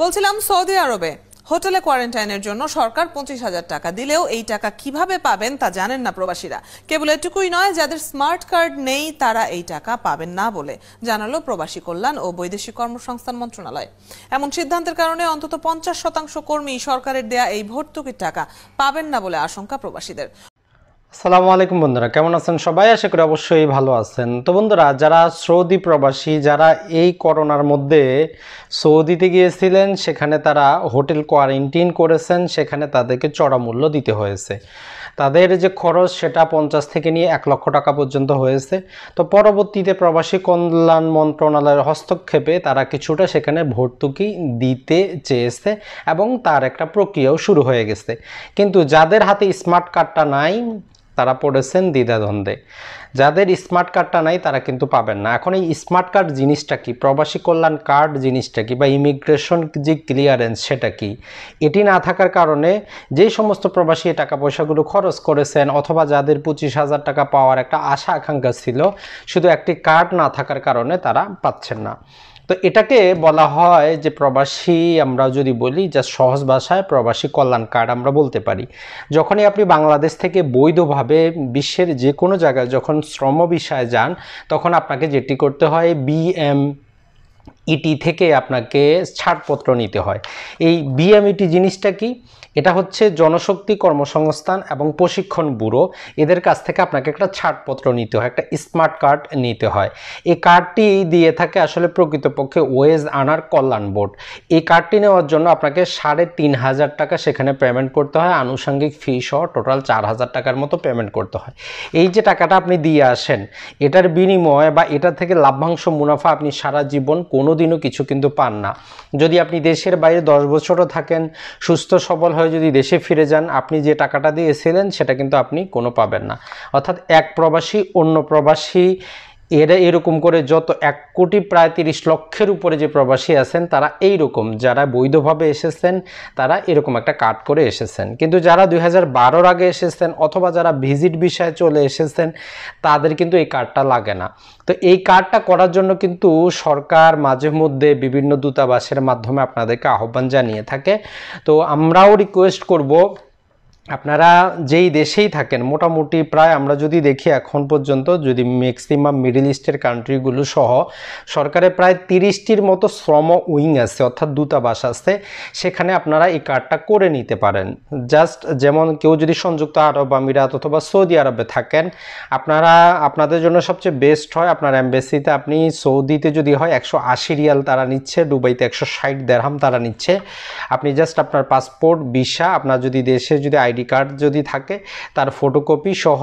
বলছিলাম সৌদি আরবে। হোটেলে কোয়ারেন্টাইনের জন্য সরকার পঁচিশ হাজার টাকা দিলেও এই টাকা কীভাবে পাবেন তা জানেন না প্রবাসীরা। কেবল এটুকুই নয়, যাদের স্মার্ট কার্ড নেই তারা এই টাকা পাবেন না বলে জানালো প্রবাসী কল্যাণ ও বৈদেশিক কর্মসংস্থান মন্ত্রণালয়। এমন সিদ্ধান্তের কারণে অন্তত পঞ্চাশ শতাংশ কর্মী সরকারের দেয়া এই ভর্তুকির টাকা পাবেন না বলে আশঙ্কা প্রবাসীদের। আসসালামু আলাইকুম বন্ধুরা, কেমন আছেন সবাই? আশা করি অবশ্যই ভালো আছেন। তো বন্ধুরা, যারা সৌদি প্রবাসী, যারা এই করোনার মধ্যে সৌদিতে গিয়েছিলেন, সেখানে তারা হোটেল কোয়ারেন্টিন করেছেন, সেখানে তাদেরকে চড়া মূল্য দিতে হয়েছে। তাদের যে খরচ, সেটা পঞ্চাশ থেকে নিয়ে এক লক্ষ টাকা পর্যন্ত হয়েছে। তো পরবর্তীতে প্রবাসী কল্যাণ মন্ত্রণালয়ের হস্তক্ষেপে তারা কিছুটা সেখানে ভর্তুকি দিতে চেয়েছে এবং তার একটা প্রক্রিয়াও শুরু হয়ে গেছে। কিন্তু যাদের হাতে স্মার্ট কার্ডটা নাই তারা পড়েছেন দ্বিধাদ্বন্দ্বে। যাদের স্মার্ট কার্ডটা নাই, তারা কিন্তু পাবেন না। এখন এই স্মার্ট কার্ড জিনিসটা কি? প্রবাসী কল্যাণ কার্ড জিনিসটা কি? বা ইমিগ্রেশন যে ক্লিয়ারেন্স, সেটা কি? এটি না থাকার কারণে যেই সমস্ত প্রবাসী টাকা পয়সাগুলো খরচ করেছেন, অথবা যাদের পঁচিশ হাজার টাকা পাওয়ার একটা আশা আকাঙ্ক্ষা ছিল, শুধু একটি কার্ড না থাকার কারণে তারা পাচ্ছেন না। তো এটাকে বলা হয় যে প্রবাসী, আমরা যদি বলি যা সহজ ভাষায় প্রবাসী কল্যাণ কার্ড আমরা বলতে পারি। যখনই আপনি বাংলাদেশ থেকে বৈধভাবে বিশ্বের যে কোনো জায়গায় যখন শ্রম বিষয়ে যান, তখন আপনাকে যেটি করতে হয় বিএম ইটি থেকে আপনাকে ছাড়পত্র নিতে হয়। এই বিএমইটি জিনিসটা কি? এটা হচ্ছে জনশক্তি কর্মসংস্থান এবং প্রশিক্ষণ ব্যুরো। এদের কাছ থেকে আপনাকে একটা ছাড়পত্র নিতে হয়, একটা স্মার্ট কার্ড নিতে হয়। এই কার্ডটি দিয়ে থাকে আসলে প্রকৃতপক্ষে ওয়েজ আনার কল্যাণ বোর্ড। এই কার্ডটি নেওয়ার জন্য আপনাকে সাড়ে তিন হাজার টাকা সেখানে পেমেন্ট করতে হয়। আনুষঙ্গিক ফি সহ টোটাল চার হাজার টাকার মতো পেমেন্ট করতে হয়। এই যে টাকাটা আপনি দিয়ে আসেন, এটার বিনিময়ে বা এটা থেকে লাভ্যাংশ মুনাফা আপনি সারা জীবন কোনো দিনও কিছু কিন্তু পান না। যদি আপনি দেশের বাইরে দশ বছরও থাকেন, সুস্থ, সবল হয়ে যদি দেশে ফিরে যান, আপনি যে টাকাটা দিয়ে দিয়েছিলেন, সেটা কিন্তু আপনি কোনো পাবেন না। অর্থাৎ এক প্রবাসী অন্য প্রবাসী এরা এরকম করে যত এক কোটি প্রায় তিরিশ লক্ষের উপরে যে প্রবাসী আছেন, তারা এই রকম যারা বৈধভাবে এসেছেন, তারা এরকম একটা কার্ড করে এসেছেন। কিন্তু যারা দুই হাজার আগে এসেছেন অথবা যারা ভিজিট বিষয়ে চলে এসেছেন, তাদের কিন্তু এই কার্ডটা লাগে না। তো এই কার্ডটা করার জন্য কিন্তু সরকার মাঝে মধ্যে বিভিন্ন দূতাবাসের মাধ্যমে আপনাদেরকে আহ্বান জানিয়ে থাকে। তো আমরাও রিকোয়েস্ট করব আপনারা যেই দেশেই থাকেন, মোটামুটি প্রায় আমরা যদি দেখি এখন পর্যন্ত, যদি ম্যাক্সিমাম মিডল ইস্টের কান্ট্রিগুলো সহ সরকারের প্রায় তিরিশটির মতো শ্রম উইং আছে, অর্থাৎ দূতাবাস আছে, সেখানে আপনারা এই কার্ডটা করে নিতে পারেন। জাস্ট যেমন কেউ যদি সংযুক্ত আরব আমিরাত অথবা সৌদি আরবে থাকেন, আপনারা, আপনাদের জন্য সবচেয়ে বেস্ট হয় আপনার অ্যাম্বাসিতে আপনি সৌদিতে যদি হয় একশো আশি রিয়াল তারা নিচ্ছে, দুবাইতে একশো ষাট দেড়হাম তারা নিচ্ছে। আপনি জাস্ট আপনার পাসপোর্ট ভিসা আপনার যদি দেশে যদি আইডি আইডি কার্ড যদি থাকে, তার ফটোকপি সহ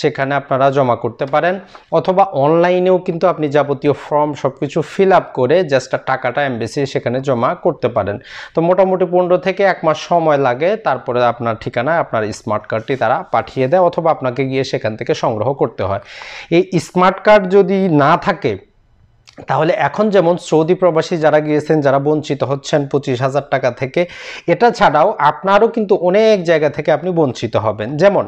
সেখানে আপনারা জমা করতে পারেন। অথবা অনলাইনেও কিন্তু আপনি যাবতীয় ফর্ম সব কিছু ফিল আপ করে জাস্ট টাকাটা এমবেসি সেখানে জমা করতে পারেন। তো মোটামুটি পনেরো থেকে এক মাস সময় লাগে, তারপরে আপনার ঠিকানায় আপনার স্মার্ট কার্ডটি তারা পাঠিয়ে দেয়, অথবা আপনাকে গিয়ে সেখান থেকে সংগ্রহ করতে হয়। এই স্মার্ট কার্ড যদি না থাকে তাহলে এখন যেমন সৌদি প্রবাসী যারা গিয়েছেন, যারা বঞ্চিত হচ্ছেন পঁচিশ হাজার টাকা থেকে, এটা ছাড়াও আপনারও কিন্তু অনেক জায়গা থেকে আপনি বঞ্চিত হবেন। যেমন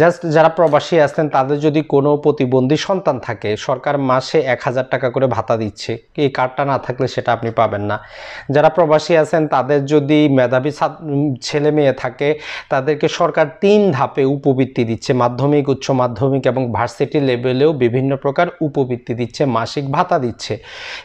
জাস্ট যারা প্রবাসী আছেন, তাদের যদি কোনো প্রতিবন্ধী সন্তান থাকে, সরকার মাসে এক হাজার টাকা করে ভাতা দিচ্ছে, এই কার্ডটা না থাকলে সেটা আপনি পাবেন না। যারা প্রবাসী আছেন, তাদের যদি মেধাবী ছেলে মেয়ে থাকে, তাদেরকে সরকার তিন ধাপে উপবৃত্তি দিচ্ছে। মাধ্যমিক, উচ্চ মাধ্যমিক এবং ভার্সিটি লেভেলেও বিভিন্ন প্রকার উপবৃত্তি দিচ্ছে, মাসিক ভাতা দিচ্ছে।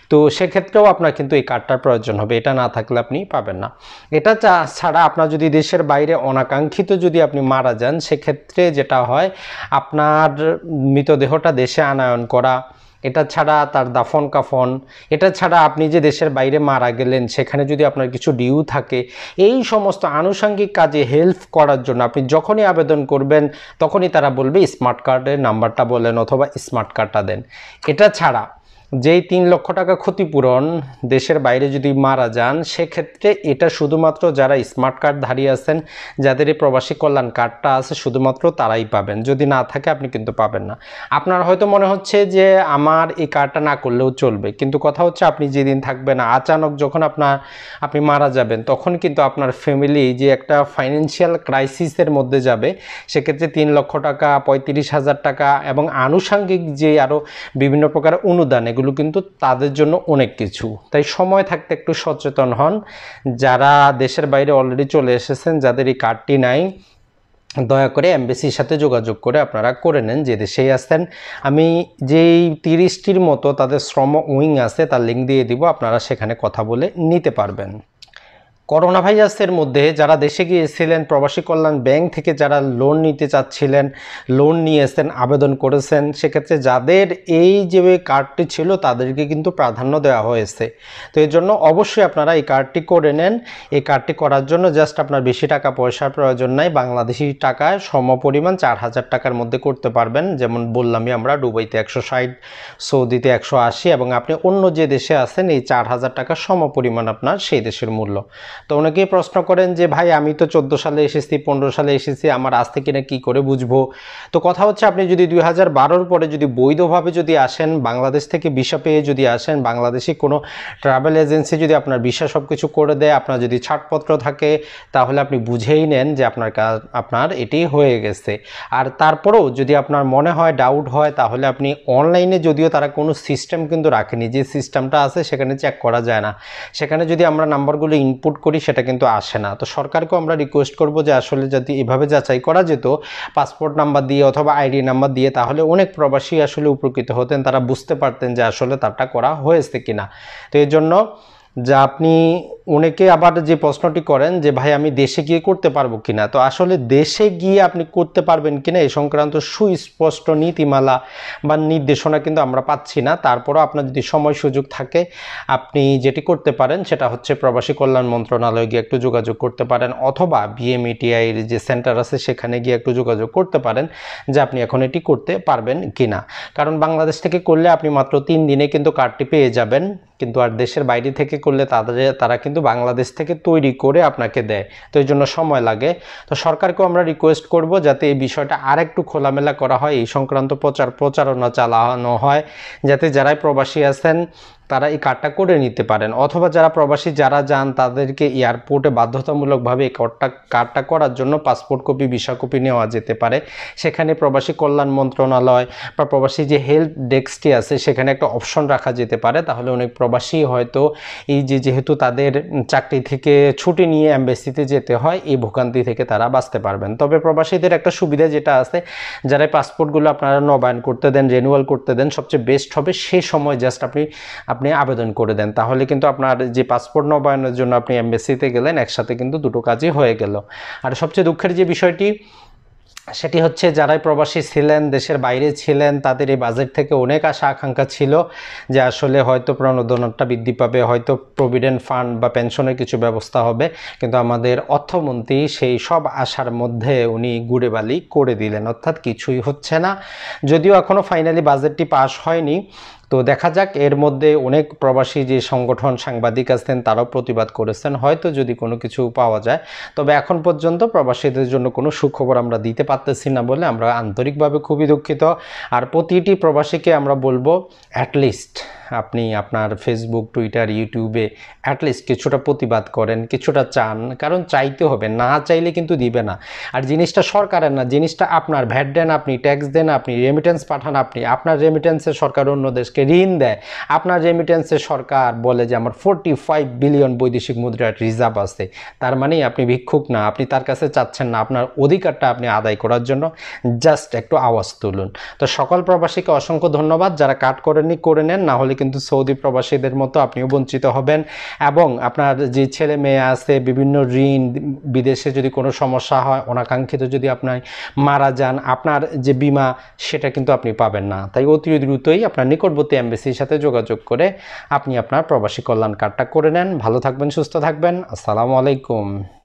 তো সেক্ষেত্রেও আপনার কিন্তু এই কার্ডটার প্রয়োজন হবে, এটা না থাকলে আপনি পাবেন না। এটা ছাড়া আপনার যদি দেশের বাইরে অনাকাঙ্ক্ষিত যদি আপনি মারা যান, সেক্ষেত্রে যেটা হয়, আপনার মৃতদেহটা দেশে আনায়ন করা, এটা ছাড়া তার দাফন কাফন, এটা ছাড়া আপনি যে দেশের বাইরে মারা গেলেন, সেখানে যদি আপনার কিছু ডিউ থাকে, এই সমস্ত আনুষঙ্গিক কাজে হেল্প করার জন্য আপনি যখনই আবেদন করবেন, তখনই তারা বলবে, স্মার্ট কার্ডের নাম্বারটা বলেন অথবা স্মার্ট কার্ডটা দেন। এটা ছাড়া যেই তিন লক্ষ টাকা ক্ষতিপূরণ দেশের বাইরে যদি মারা যান, সেক্ষেত্রে এটা শুধুমাত্র যারা স্মার্ট কার্ড ধারিয়ে আছেন, যাদের এই প্রবাসী কল্যাণ কার্ডটা আছে, শুধুমাত্র তারাই পাবেন। যদি না থাকে, আপনি কিন্তু পাবেন না। আপনার হয়তো মনে হচ্ছে যে, আমার এই কার্ডটা না করলেও চলবে। কিন্তু কথা হচ্ছে, আপনি যেদিন থাকবেন, আচানক যখন আপনার, আপনি মারা যাবেন, তখন কিন্তু আপনার ফ্যামিলি যে একটা ফাইন্যান্সিয়াল ক্রাইসিসের মধ্যে যাবে, সেক্ষেত্রে তিন লক্ষ টাকা, পঁয়ত্রিশ হাজার টাকা এবং আনুষাঙ্গিক যে আরও বিভিন্ন প্রকার অনুদান এগুলো কিন্তু তাদের জন্য অনেক কিছু। তাই সময় থাকতে একটু সচেতন হন। যারা দেশের বাইরে অলরেডি চলে এসেছেন, যাদের এই কার্ডটি নাই, দয়া করে এমবেসির সাথে যোগাযোগ করে আপনারা করে নেন, যে দেশেই আসতেন আমি যেই তিরিশটির মতো তাদের শ্রম উইং আছে, তার লিঙ্ক দিয়ে দিব, আপনারা সেখানে কথা বলে নিতে পারবেন। করোনা ভাইরাসের মধ্যে যারা দেশে গিয়েছিলেন, প্রবাসী কল্যাণ ব্যাংক থেকে যারা লোন নিতে চাচ্ছিলেন লোন নিয়েছেন, আবেদন করেছেন, সেক্ষেত্রে যাদের এই যে কার্ডটি ছিল তাদেরকে কিন্তু প্রাধান্য দেওয়া হয়েছে। তো এই জন্য অবশ্যই আপনারা এই কার্ডটি করে নেন। এই কার্ডটি করার জন্য জাস্ট আপনার বেশি টাকা পয়সার প্রয়োজন নাই, বাংলাদেশি টাকায় সমপরিমাণ চার হাজার টাকার মধ্যে করতে পারবেন। যেমন বললামই আমরা, দুবাইতে একশো ষাট, সৌদিতে একশো আশি এবং আপনি অন্য যে দেশে আছেন, এই চার হাজার টাকা সমপরিমাণ আপনার সেই দেশের মূল্য। তো অনেকেই প্রশ্ন করেন যে, ভাই, আমি তো চোদ্দ সালে এসেছি, পনেরো সালে এসেছি, আমার আজ থেকে না কী করে বুঝব? তো কথা হচ্ছে, আপনি যদি দুই হাজার পরে যদি বৈধভাবে যদি আসেন, বাংলাদেশ থেকে ভিসা পেয়ে যদি আসেন, বাংলাদেশি কোনো ট্রাভেল এজেন্সি যদি আপনার ভিসা সব কিছু করে দেয়, আপনার যদি ছাড়পত্র থাকে, তাহলে আপনি বুঝেই নেন যে, আপনার কাজ, আপনার এটি হয়ে গেছে। আর তারপরেও যদি আপনার মনে হয় ডাউট হয়, তাহলে আপনি অনলাইনে যদিও তারা কোনো সিস্টেম কিন্তু রাখেনি, যে সিস্টেমটা আছে, সেখানে চেক করা যায় না। সেখানে যদি আমরা নাম্বারগুলো ইনপুট করি সেটা কিন্তু আসে না। তো সরকারকে আমরা রিকোয়েস্ট করব যে আসলে যদি এভাবে যাচাই করা যেত পাসপোর্ট নাম্বার দিয়ে অথবা আইডি নাম্বার দিয়ে, তাহলে অনেক প্রবাসী আসলে উপকৃত হতেন। তারা বুঝতে পারতেন যে আসলে তারটা করা হয়েছে কিনা। তো এই জন্য যা আপনি অনেকে আবার যে প্রশ্নটি করেন যে, ভাই, আমি দেশে গিয়ে করতে পারব কিনা? তো আসলে দেশে গিয়ে আপনি করতে পারবেন কিনা এই সংক্রান্ত সুস্পষ্ট নীতিমালা বা নির্দেশনা কিন্তু আমরা পাচ্ছি না। তারপরও আপনার যদি সময় সুযোগ থাকে, আপনি যেটি করতে পারেন সেটা হচ্ছে প্রবাসী কল্যাণ মন্ত্রণালয়ে গিয়ে একটু যোগাযোগ করতে পারেন অথবা বিএমইটিআইয়ের যে সেন্টার আছে সেখানে গিয়ে একটু যোগাযোগ করতে পারেন যে, আপনি এখন এটি করতে পারবেন কিনা? কারণ বাংলাদেশ থেকে করলে আপনি মাত্র তিন দিনে কিন্তু কার্ডটি পেয়ে যাবেন। কিন্তু আর দেশের বাইরে থেকে করলে তাদের, তারা কিন্তু বাংলাদেশ থেকে তৈরি করে আপনাকে দেয়। তো এই জন্য সময় লাগে। তো সরকারকেও আমরা রিকোয়েস্ট করব যাতে এই বিষয়টা আর একটু খোলামেলা করা হয়। এই সংক্রান্ত প্রচার প্রচারণা চালানো হয়। যাতে যারাই প্রবাসী আছেন তারা এই কার্ডটা করে নিতে পারেন। অথবা যারা প্রবাসী, যারা যান, তাদেরকে এয়ারপোর্টে বাধ্যতামূলকভাবে এই কার্ডটা কার্ডটা করার জন্য পাসপোর্ট কপি, ভিসা কপি নেওয়া যেতে পারে। সেখানে প্রবাসী কল্যাণ মন্ত্রণালয় বা প্রবাসী যে হেল্প ডেস্কটি আছে, সেখানে একটা অপশন রাখা যেতে পারে। তাহলে অনেক প্রবাসী হয়তো এই যে যেহেতু তাদের চাকরি থেকে ছুটি নিয়ে অ্যাম্বাসিতে যেতে হয়, এই ভোগান্তি থেকে তারা বাঁচতে পারবেন। তবে প্রবাসীদের একটা সুবিধা যেটা আছে, যারা পাসপোর্টগুলো আপনারা নবায়ন করতে দেন রেনুয়াল করতে দেন, সবচেয়ে বেস্ট হবে সেই সময় জাস্ট আপনি আপনি আবেদন করে দেন। তাহলে কিন্তু আপনার যে পাসপোর্ট নবায়নের জন্য আপনি এমবেসিতে গেলেন, একসাথে কিন্তু দুটো কাজই হয়ে গেল। আর সবচেয়ে দুঃখের যে বিষয়টি, সেটি হচ্ছে যারাই প্রবাসী ছিলেন, দেশের বাইরে ছিলেন, তাদের এই বাজেট থেকে অনেক আশা, আকাঙ্ক্ষা ছিল যে আসলে হয়তো প্রণোদনাটা বৃদ্ধি পাবে, হয়তো প্রভিডেন্ট ফান্ড বা পেনশনের কিছু ব্যবস্থা হবে। কিন্তু আমাদের অর্থমন্ত্রী সেই সব আশার মধ্যে উনি গুড়ে বালি করে দিলেন। অর্থাৎ কিছুই হচ্ছে না। যদিও এখনও ফাইনালি বাজেটটি পাস হয়নি তো দেখা যাক, এর মধ্যে অনেক প্রবাসী যে সংগঠন সাংবাদিক আছেন, তারাও প্রতিবাদ করেছেন। হয়তো যদি কোনো কিছু পাওয়া যায়, তবে এখন পর্যন্ত প্রবাসীদের জন্য কোনো সুখবর আমরা দিতে পারতেছি না বলে আমরা আন্তরিকভাবে খুবই দুঃখিত। আর প্রতিটি প্রবাসীকে আমরা বলব অ্যাটলিস্ট আপনি আপনার ফেসবুক টুইটার ইউটিউবে অ্যাটলিস্ট কিছুটা প্রতিবাদ করেন, কিছুটা চান। কারণ চাইতে হবে, না চাইলে কিন্তু দিবে না। আর জিনিসটা সরকারের না, জিনিসটা আপনার ভ্যাট দেন আপনি ট্যাক্স দেন আপনি রেমিটেন্স পাঠান আপনি, আপনার রেমিটেন্সে সরকার অন্য দেশকে ঋণ দেয়। আপনার রেমিটেন্সে সরকার বলে যে, আমার ফোরটি ফাইভ বিলিয়ন বৈদেশিক মুদ্রার রিজার্ভ আছে। তার মানেই আপনি ভিক্ষুক না, আপনি তার কাছে চাচ্ছেন না আপনার অধিকারটা আপনি আদায় করার জন্য। জাস্ট একটু আওয়াজ তুলুন। তো সকল প্রবাসীকে অসংখ্য ধন্যবাদ। যারা কাট করেননি, করে নেন, না হলে কিন্তু সৌদি প্রবাসীদের মতো আপনিও বঞ্চিত হবেন। এবং আপনার যে ছেলে মেয়ে আছে, বিভিন্ন ঋণ, বিদেশে যদি কোনো সমস্যা হয়, অনাকাঙ্ক্ষিত যদি আপনার মারা যান, আপনার যে বিমা, সেটা কিন্তু আপনি পাবেন না। তাই অতি দ্রুতই আপনার নিকটবর্তী এমবেসির সাথে যোগাযোগ করে আপনি আপনার প্রবাসী কল্যাণ কার্ডটা করে নেন। ভালো থাকবেন, সুস্থ থাকবেন। আসসালামু আলাইকুম।